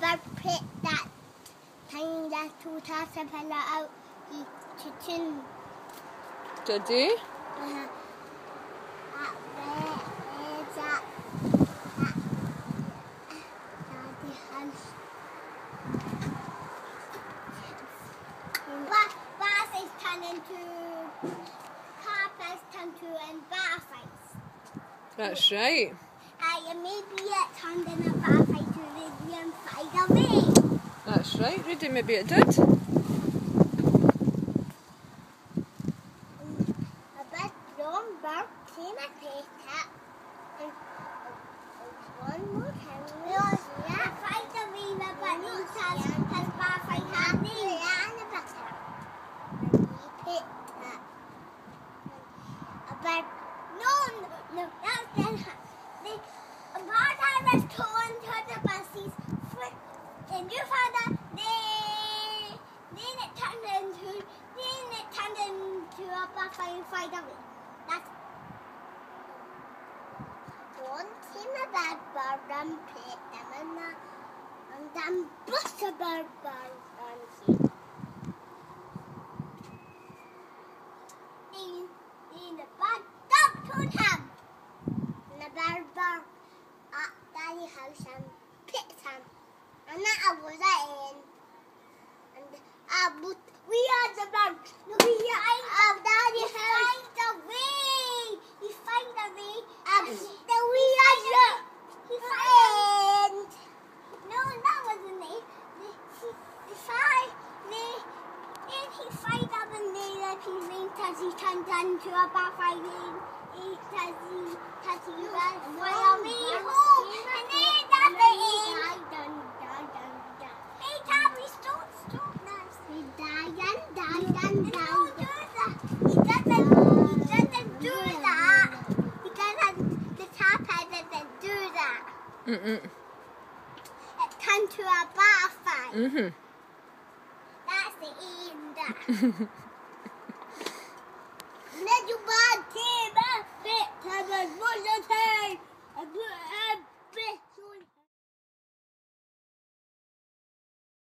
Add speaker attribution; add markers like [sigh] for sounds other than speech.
Speaker 1: But put that thing that two times and out.
Speaker 2: Did you?
Speaker 1: Uh, that where is that? That daddy house. But bath is turned into carpets turned to and baths.
Speaker 2: That's right.
Speaker 1: Uh, maybe it turned in a bath
Speaker 2: That's right, Rudi. Maybe it did
Speaker 1: time. Yes, yeah. Find the river, but it has, has bath I have me. And a butter. And we pick that. A bit, no, no, no, that's then. The, about I was torn to the buses. And your father, they, then it turned into a buffet. That's one team about Baron Pit and and then In the bad dog to him. In the barber at house and pit him. And that I was in. And uh, but we are the bird. No, we are uh, Daddy house. Find the way. He find the way. Um, the we are the. He find. No, that wasn't it. The, he, he find the. And he find up in there that he made he turned into a buffalo. He does he does he run follow me home and then that's the end. Hey Tommy, stop, stop now. He died and died and died. He doesn't, he doesn't do that. He doesn't, the top doesn't do that.
Speaker 2: Mm-mm.
Speaker 1: It turned to a butterfly.
Speaker 2: Mm-hmm.
Speaker 1: That's the end. [laughs]